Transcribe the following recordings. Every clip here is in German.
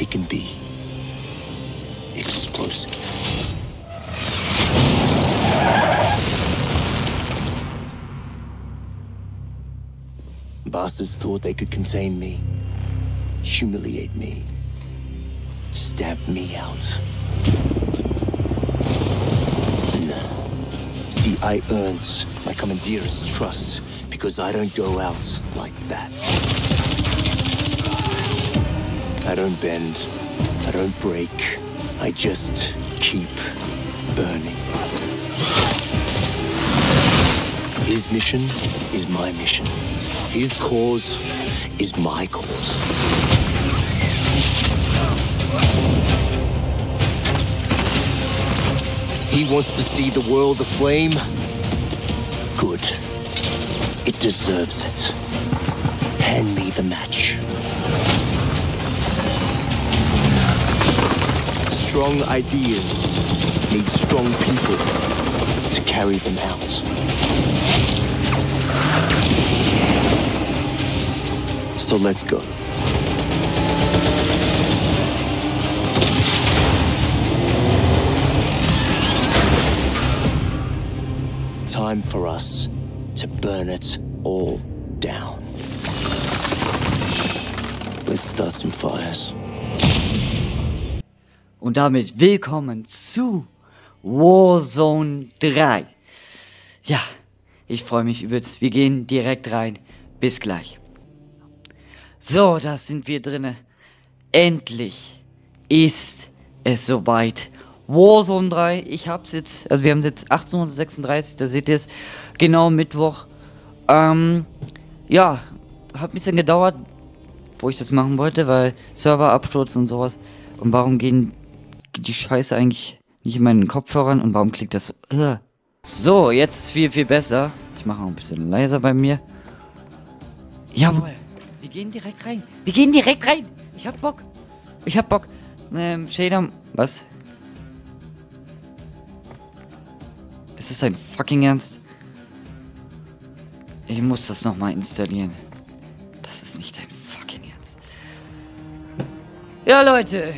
it can be explosive. Bastards thought they could contain me, humiliate me, stamp me out. See, I earned my commandeer's trust because I don't go out like that. I don't bend, I don't break, I just keep burning. His mission is my mission. His cause is my cause. He wants to see the world aflame. Good. It deserves it. Hand me the match. Strong ideas need strong people to carry them out. So let's go. Time for us to burn it all down. Let's start some fires. Und damit willkommen zu Warzone 3. Ja, ich freue mich übelst. Wir gehen direkt rein. Bis gleich. So, da sind wir drinne. Endlich ist es soweit. Warzone 3, ich hab's jetzt, also wir haben jetzt 1836, da seht ihr es, genau Mittwoch. Ähm, ja, hat ein bisschen gedauert, wo ich das machen wollte, weil Serverabsturz und sowas. Und warum gehen die Scheiße eigentlich nicht in meinen Kopfhörern und warum klickt das so? Uh. So, jetzt viel, viel besser. Ich mache noch ein bisschen leiser bei mir. Jawohl. Wir gehen direkt rein. Wir gehen direkt rein. Ich hab Bock. Ich hab Bock. Ähm, Shader. Was? Ist es dein fucking Ernst? Ich muss das nochmal installieren. Das ist nicht dein fucking Ernst. Ja, Leute.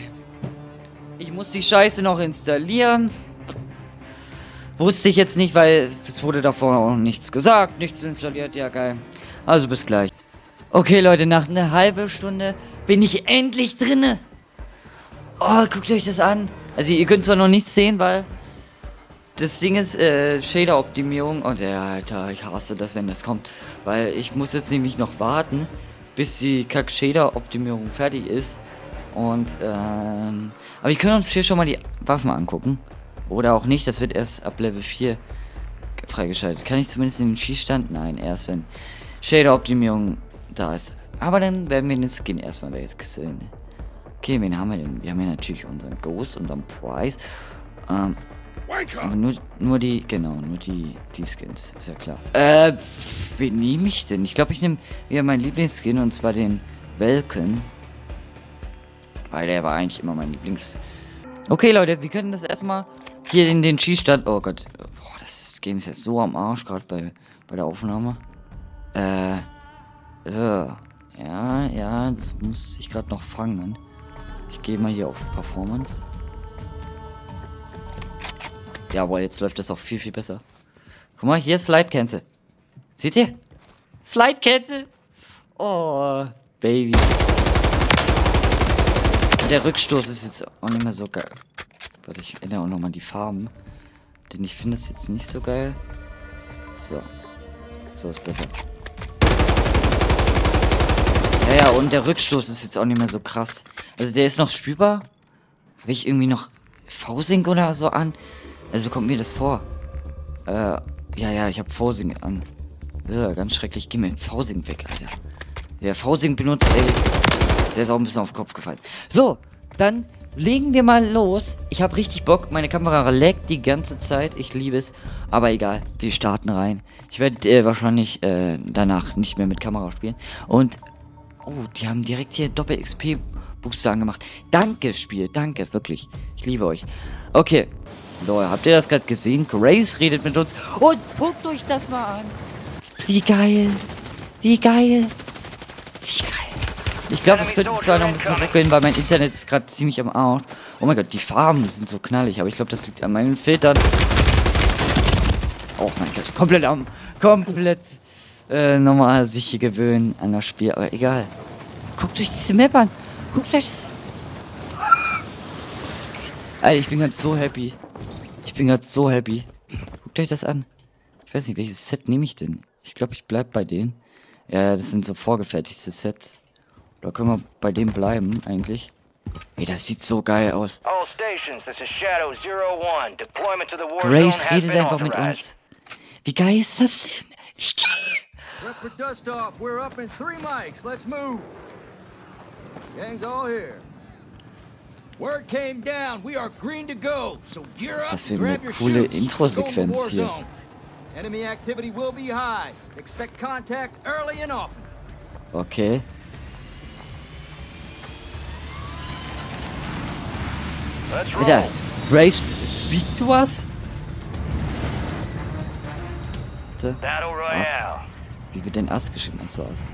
Ich muss die Scheiße noch installieren. Wusste ich jetzt nicht, weil es wurde davor auch nichts gesagt, nichts installiert. Ja, geil. Also bis gleich. Okay, Leute, nach einer halben Stunde bin ich endlich drinne. Oh, guckt euch das an. Also ihr könnt zwar noch nichts sehen, weil das Ding ist äh, Shader-Optimierung. Und ja, Alter, ich hasse das, wenn das kommt. Weil ich muss jetzt nämlich noch warten, bis die Kack-Shader-Optimierung fertig ist. Und, ähm... Aber wir können uns hier schon mal die Waffen angucken. Oder auch nicht, das wird erst ab Level 4 freigeschaltet. Kann ich zumindest in den Schießstand? Nein, erst wenn Shader-Optimierung da ist. Aber dann werden wir den Skin erstmal sehen. Okay, wen haben wir denn? Wir haben ja natürlich unseren Ghost, unseren Price. Ähm, nur, nur die, genau, nur die, die Skins, ist ja klar. Äh, wen nehme ich denn? Ich glaube, ich nehme wieder meinen Lieblingsskin und zwar den Welken. Weil der war eigentlich immer mein Lieblings... Okay, Leute, wir können das erstmal hier in den Schießstand... Oh Gott, boah, das Game ist jetzt so am Arsch, gerade bei, bei der Aufnahme. Äh, äh, ja, ja, das muss ich gerade noch fangen. Ich gehe mal hier auf Performance. Jawohl, jetzt läuft das auch viel, viel besser. Guck mal, hier ist Slide Cancel. Seht ihr? Slide Cancel. Oh, Baby. Der Rückstoß ist jetzt auch nicht mehr so geil. Warte, ich ändere auch nochmal die Farben. Denn ich finde es jetzt nicht so geil. So. So ist besser. Ja, ja, und der Rückstoß ist jetzt auch nicht mehr so krass. Also der ist noch spürbar. Habe ich irgendwie noch V-Sync oder so an? Also kommt mir das vor. Äh, ja, ja, ich habe V-Sync an. Ja, ganz schrecklich. Geh mir V-Sync weg, Alter. Wer V-Sync benutzt, ey, der ist auch ein bisschen auf den Kopf gefallen. So, dann legen wir mal los. Ich habe richtig Bock. Meine Kamera laggt die ganze Zeit. Ich liebe es. Aber egal, wir starten rein. Ich werde äh, wahrscheinlich äh, danach nicht mehr mit Kamera spielen. Und, oh, die haben direkt hier Doppel-XP Booster angemacht. Danke, Spiel. Danke, wirklich. Ich liebe euch. Okay. Leute, habt ihr das gerade gesehen? Grace redet mit uns. Und guckt euch das mal an. Wie geil. Wie geil. Ich glaube, es könnte zwar noch ein bisschen ruckeln, weil mein Internet ist gerade ziemlich am Arsch. Oh mein Gott, die Farben sind so knallig, aber ich glaube, das liegt an meinen Filtern. Oh mein Gott, komplett am, komplett äh, normal sich hier gewöhnen an das Spiel, aber egal. Guckt euch diese Map an. Guckt euch das an. Alter, ich bin gerade so happy. Ich bin gerade so happy. Guckt euch das an. Ich weiß nicht, welches Set nehme ich denn? Ich glaube, ich bleib bei denen. Ja, das sind so vorgefertigte Sets. Da können wir bei dem bleiben, eigentlich. Ey, das sieht so geil aus. Grace redet einfach mit uns. Wie geil ist das denn? Wie geil? For dust off. We're up in three mics. Let's move. Gang's all here. Word came down. We are green to go. So gear Was ist up das für eine coole. Intro-Sequenz hier. Enemy activity will be high. Expect contact early and often. Okay. Alter, Grace, speak to us? Ass. Wie wird denn Ass geschrieben? Ach so, Ass.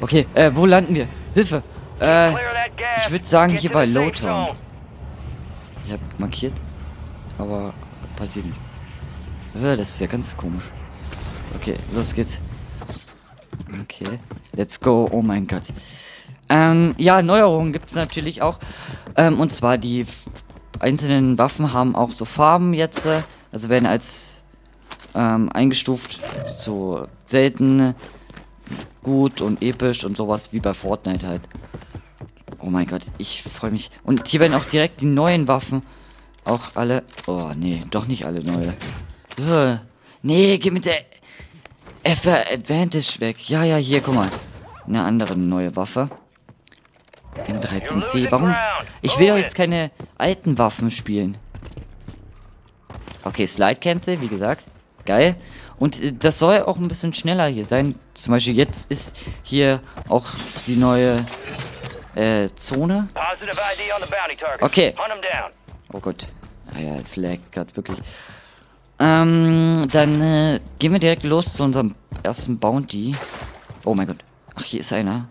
Okay, äh, wo landen wir? Hilfe! Äh, ich würde sagen hier bei Lowtown. Ich habe markiert, aber passiert nichts. Äh, das ist ja ganz komisch. Okay, los geht's. Okay, let's go. Oh mein Gott. Ähm, ja, Neuerungen gibt es natürlich auch. Ähm, und zwar die einzelnen Waffen haben auch so Farben jetzt. Äh, also werden als ähm, eingestuft. So selten, gut und episch und sowas wie bei Fortnite halt. Oh mein Gott, ich freue mich. Und hier werden auch direkt die neuen Waffen auch alle. Oh nee, doch nicht alle neue. Äh, nee, geh mit der F Advantage weg. Ja, ja, hier, guck mal. Eine andere neue Waffe. M13C. Warum? Ich will doch jetzt keine alten Waffen spielen. Okay, Slide Cancel, wie gesagt. Geil. Und äh, das soll auch ein bisschen schneller hier sein. Zum Beispiel jetzt ist hier auch die neue äh, Zone. Okay. Oh Gott. Ah ja, es laggt gerade wirklich. Ähm, dann äh, gehen wir direkt los zu unserem ersten Bounty. Oh mein Gott. Ach, hier ist einer.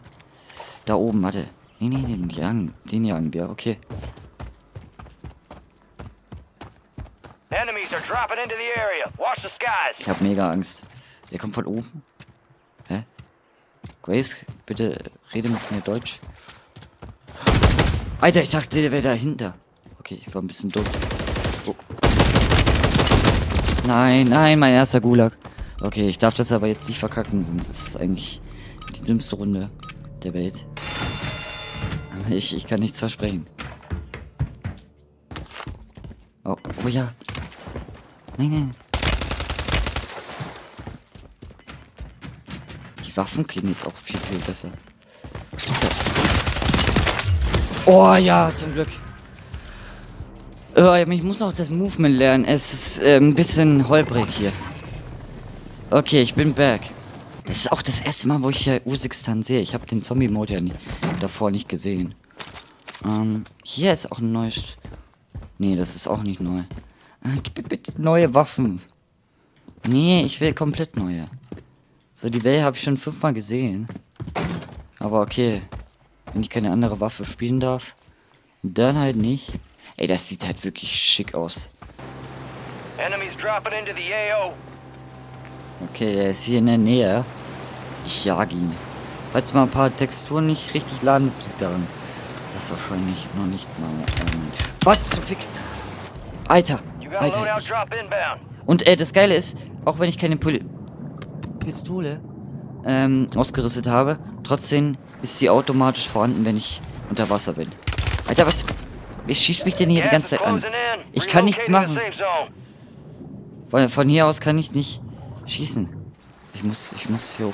Da oben, warte. Nee, nee, den jagen, den jagen wir, okay. Enemies are dropping into the area. Watch the skies. Ich habe mega Angst. Der kommt von oben. Hä? Grace, bitte rede mit mir Deutsch. Alter, ich dachte, der wäre dahinter. Okay, ich war ein bisschen dumm. Oh. Nein, nein, mein erster Gulag. Okay, ich darf das aber jetzt nicht verkacken, sonst ist es eigentlich die dümmste Runde der Welt. Ich, ich kann nichts versprechen. Oh, oh ja. Nein, nein. Die Waffen klingen jetzt auch viel, viel besser. Oh ja, zum Glück. Oh, ich muss noch das Movement lernen. Es ist äh, ein bisschen holprig hier. Okay, ich bin back. Das ist auch das erste Mal, wo ich hier Usixtan sehe. Ich habe den Zombie-Mode ja nie, davor nicht gesehen. Ähm, hier ist auch ein neues... Nee, das ist auch nicht neu. Äh, gib mir bitte neue Waffen. Nee, ich will komplett neue. So, die Welt habe ich schon fünfmal gesehen. Aber okay. Wenn ich keine andere Waffe spielen darf, dann halt nicht. Ey, das sieht halt wirklich schick aus. Okay, der ist hier in der Nähe. Ich jag ihn. Falls mal ein paar Texturen nicht richtig laden, das liegt daran. Das wahrscheinlich noch nicht mal. Ähm, was zum Fick? Alter. Alter. Ich, und äh, das Geile ist, auch wenn ich keine Pol Pistole ähm, ausgerüstet habe, trotzdem ist sie automatisch vorhanden, wenn ich unter Wasser bin. Alter, was? Wie schießt mich denn hier die ganze Zeit an? Ich kann nichts machen. Weil von hier aus kann ich nicht schießen. Ich muss, ich muss hier hoch.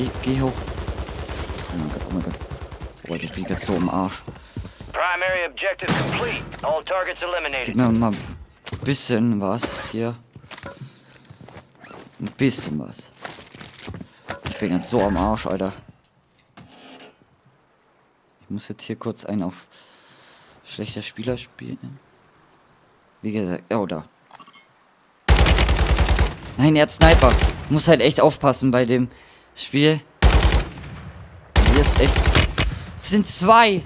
Geh, geh hoch. Oh mein Gott, oh mein Gott. Boah, ich bin jetzt so im Arsch. Primary objective complete. All targets eliminated. Gib mir mal ein bisschen was hier. Ein bisschen was. Ich bin jetzt so am Arsch, Alter. Ich muss jetzt hier kurz einen auf schlechter Spieler spielen. Wie gesagt, oh da. Nein, er hat Sniper. Muss halt echt aufpassen bei dem Spiel. echt. Es sind zwei.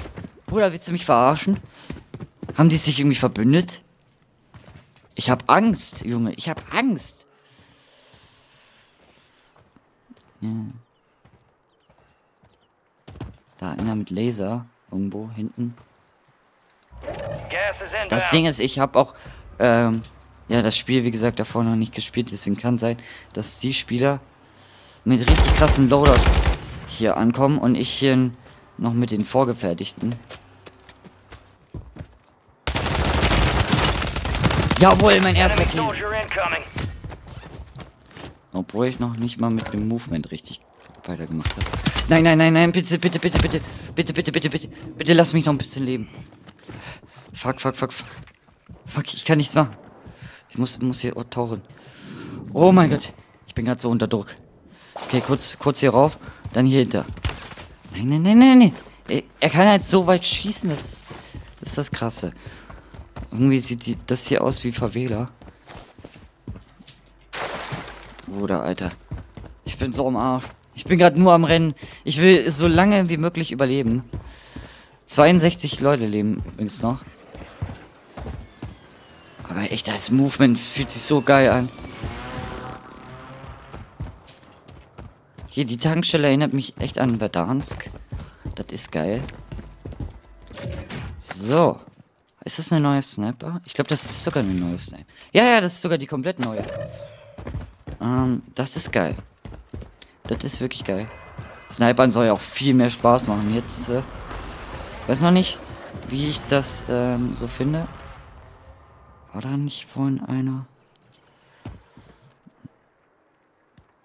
Bruder, willst du mich verarschen? Haben die sich irgendwie verbündet? Ich hab Angst, Junge. Ich hab Angst. Ja. Da einer mit Laser. Irgendwo hinten. Das Ding ist, ich habe auch ähm, ja das Spiel, wie gesagt, davor noch nicht gespielt. Deswegen kann sein, dass die Spieler mit richtig krassen Loadout hier ankommen und ich hier noch mit den vorgefertigten. Jawohl, mein erster Kill. Obwohl ich noch nicht mal mit dem Movement richtig weitergemacht habe. Nein, nein, nein, nein, bitte, bitte, bitte, bitte, bitte, bitte, bitte, bitte, bitte, lass mich noch ein bisschen leben. Fuck, fuck, fuck, fuck. Fuck, ich kann nichts machen. Ich muss, muss hier tauchen. Oh mein Gott, ich bin gerade so unter Druck. Okay, kurz, kurz hier rauf, dann hier hinter. Nein, nein, nein, nein, nein. Er, kann halt so weit schießen, das, das ist das Krasse. Irgendwie sieht die, das hier aus wie Favela. Bruder, Alter. Ich bin so am Arsch. Ich bin gerade nur am Rennen. Ich will so lange wie möglich überleben. 62 Leute leben übrigens noch. Aber echt, das Movement fühlt sich so geil an. Hier, die Tankstelle erinnert mich echt an Verdansk. Das ist geil. So. Ist das eine neue Sniper? Ich glaube, das ist sogar eine neue Sniper. Ja, ja, das ist sogar die komplett neue. Ähm, das ist geil. Das ist wirklich geil. Snipern soll ja auch viel mehr Spaß machen. Jetzt, äh, weiß noch nicht, wie ich das ähm, so finde. War da nicht vorhin einer?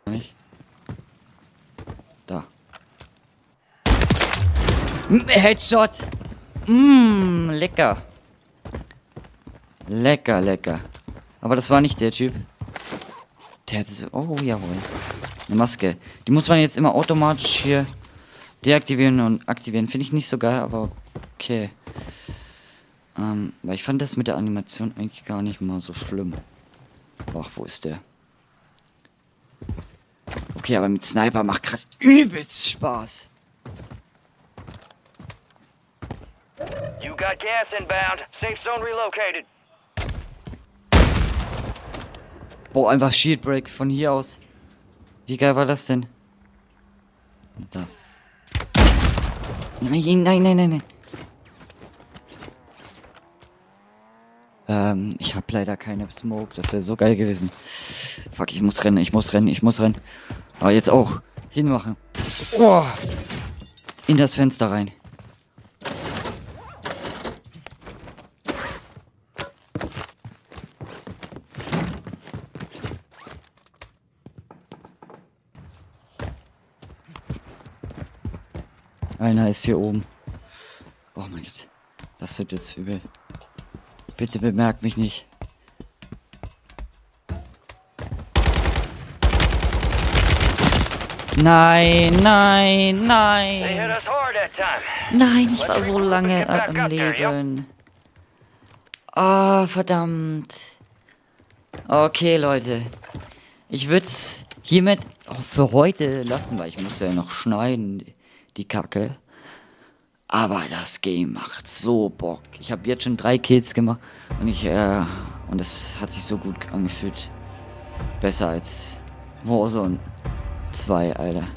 Nicht? Da. Mm, Headshot! Mmm, lecker. Lecker, lecker. Aber das war nicht der Typ. Der hat so. Oh, jawohl. Eine Maske. Die muss man jetzt immer automatisch hier deaktivieren und aktivieren. Finde ich nicht so geil, aber okay. Ähm, weil ich fand das mit der Animation eigentlich gar nicht mal so schlimm. Ach, wo ist der? Okay, aber mit Sniper macht gerade übelst Spaß. You got gas inbound. Safe zone relocated. Boah, einfach Shield Break von hier aus. Wie geil war das denn? Da. Nein, nein, nein, nein, nein. Ähm, ich habe leider keine Smoke. Das wäre so geil gewesen. Fuck, ich muss rennen, ich muss rennen, ich muss rennen. Aber jetzt auch. Hinmachen. Oh. In das Fenster rein. Einer ist hier oben. Oh mein Gott. Das wird jetzt übel. Bitte bemerkt mich nicht. Nein, nein, nein. Nein, ich war so lange äh, am Leben. Oh, verdammt. Okay, Leute. Ich würde es hiermit auch für heute lassen, weil ich muss ja noch schneiden, die Kacke. Aber das Game macht so Bock. Ich habe jetzt schon drei Kills gemacht und ich, äh, und es hat sich so gut angefühlt. Besser als Warzone 2, Alter.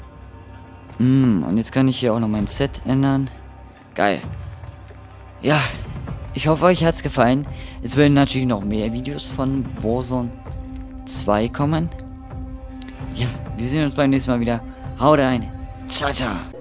Mm, und jetzt kann ich hier auch noch mein Set ändern. Geil. Ja, ich hoffe, euch hat's gefallen. Es werden natürlich noch mehr Videos von Warzone 2 kommen. Ja, wir sehen uns beim nächsten Mal wieder. Haut rein. Ciao, ciao.